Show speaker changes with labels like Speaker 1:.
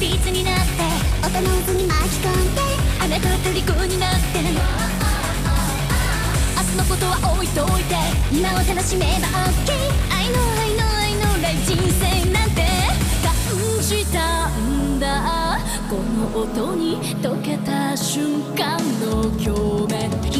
Speaker 1: ビーツになって
Speaker 2: 音の渦に巻き込んで
Speaker 1: あなたは虜になって明日のことは置いといて今を楽しめば OK I know I know I know like 人生なんて。感じたんだ。この音に溶けた瞬間の共鳴。